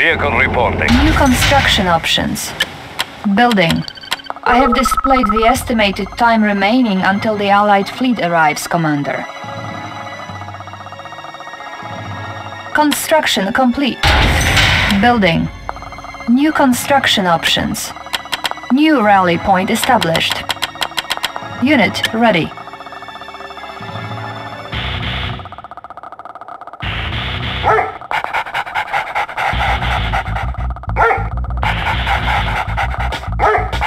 Vehicle reporting. New construction options. Building. I have displayed the estimated time remaining until the Allied fleet arrives, Commander. Construction complete. Building. New construction options. New rally point established. Unit ready.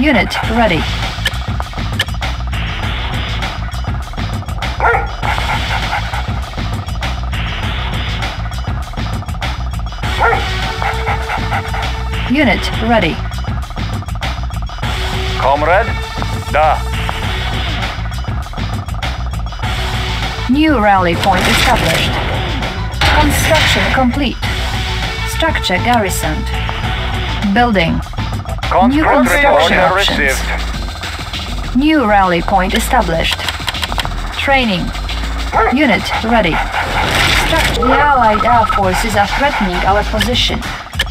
Unit ready. Unit ready. Comrade? Da. New rally point established. Construction complete. Structure garrisoned. Building. New construction options. received. New rally point established. Training. Unit ready. The Allied air forces are threatening our position.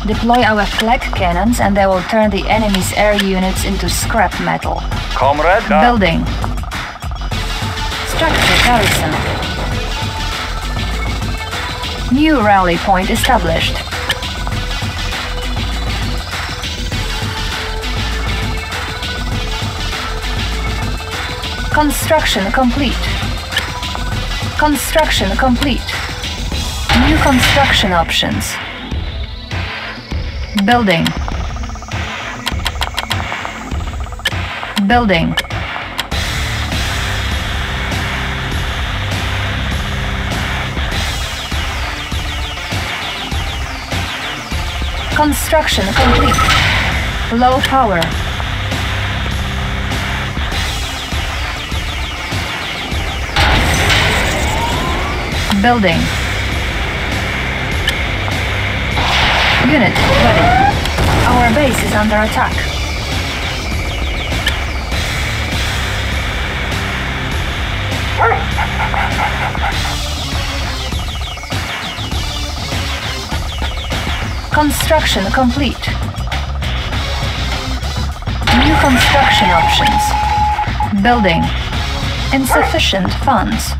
Deploy our flak cannons and they will turn the enemy's air units into scrap metal. Comrade? Building. Structure garrison. New rally point established. Construction complete. Construction complete. New construction options. Building. Building. Construction complete. Low power. Building. Unit ready. Our base is under attack. Construction complete. New construction options. Building. Insufficient funds.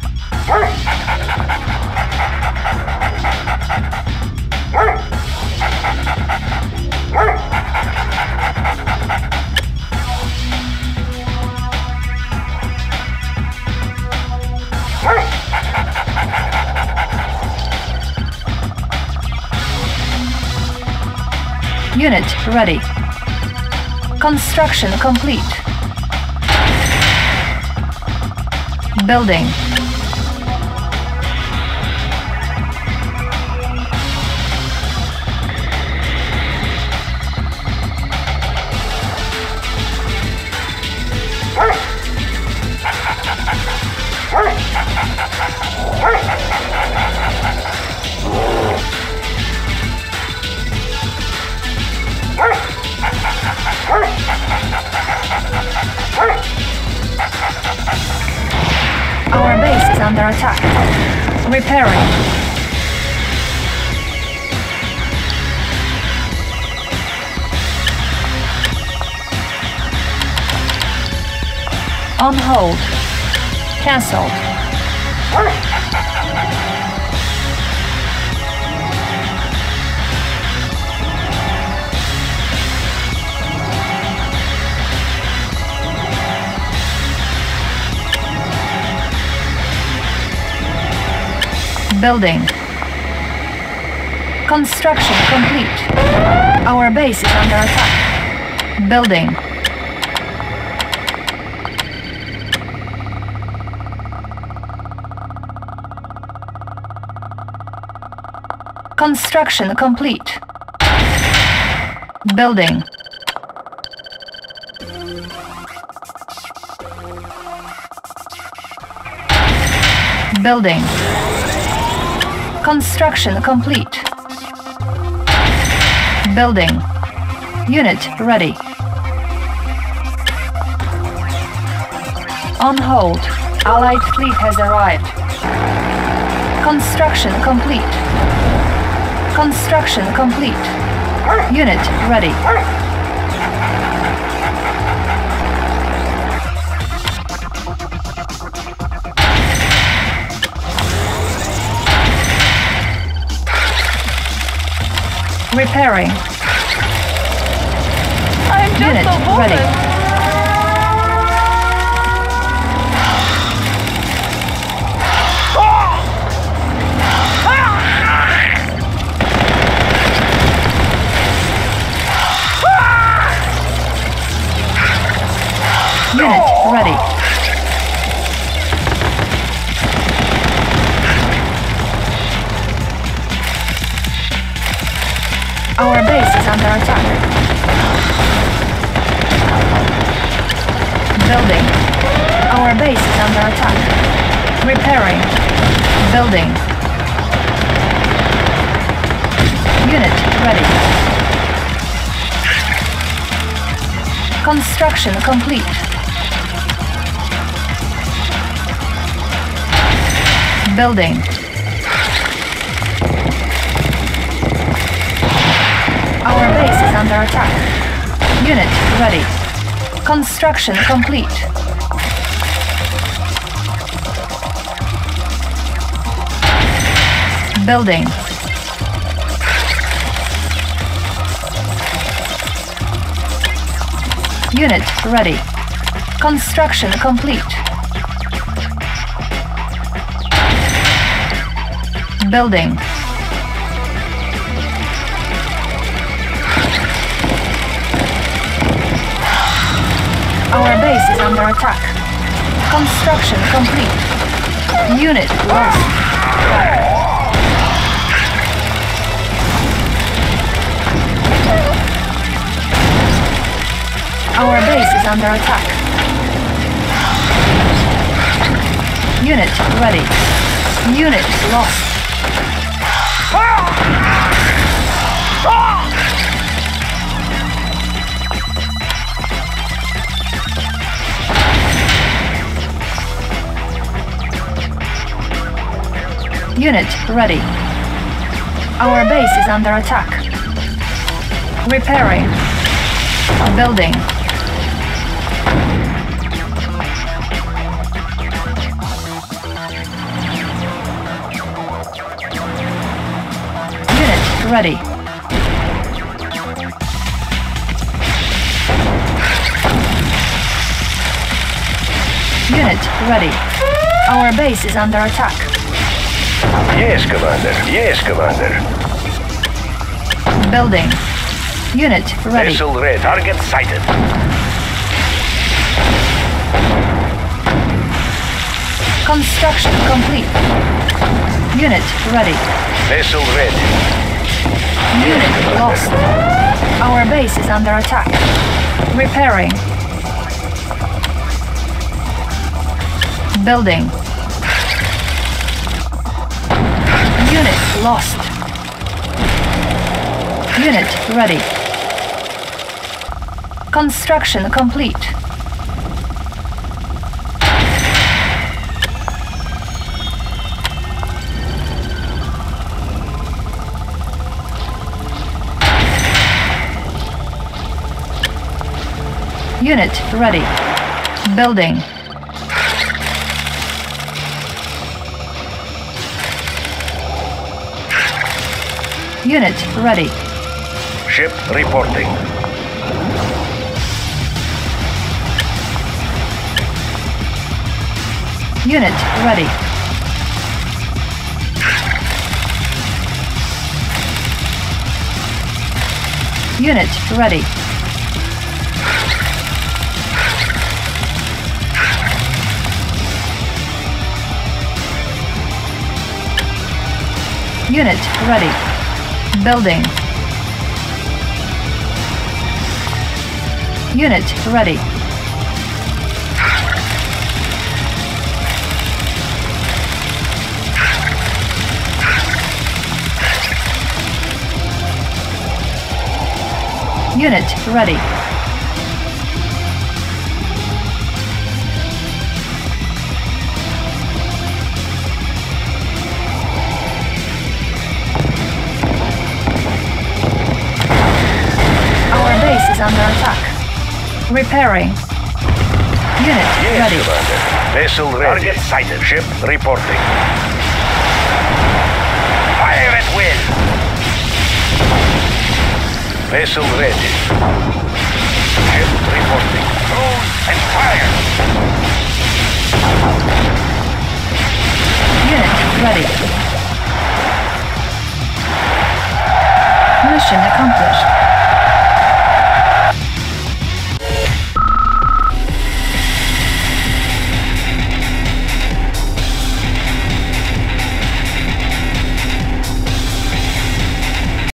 Unit ready. Construction complete. Building. Our base is under attack. Repairing. On hold. Cancelled. Building. Construction complete. Our base is under attack. Building. Construction complete. Building. Building. Construction complete. Building. Unit ready. On hold. Allied fleet has arrived. Construction complete. Construction complete. Unit ready. Repairing. I'm just Unit a woman. ready. Under attack. Building. Our base is under attack. Repairing. Building. Unit ready. Construction complete. Building. Our base is under attack. Unit ready. Construction complete. Building. Unit ready. Construction complete. Building. Our base is under attack. Construction complete. Unit lost. Our base is under attack. Unit ready. Unit lost. Unit ready. Our base is under attack. Repairing. Building. Unit ready. Unit ready. Our base is under attack. Yes, Commander. Yes, Commander. Building. Unit ready. Vessel ready. Target sighted. Construction complete. Unit ready. Vessel ready. Unit lost. Our base is under attack. Repairing. Building. Unit lost. Unit ready. Construction complete. Unit ready. Building. Unit ready. Ship reporting. Unit ready. Unit ready. Unit ready. Building. Unit ready. Unit ready. is under attack. Repairing. Unit yes, ready. Commander. Vessel ready. Target sighted. Ship reporting. Fire at will. Vessel ready. Ship reporting. Cruise and fire. Unit ready. Mission accomplished.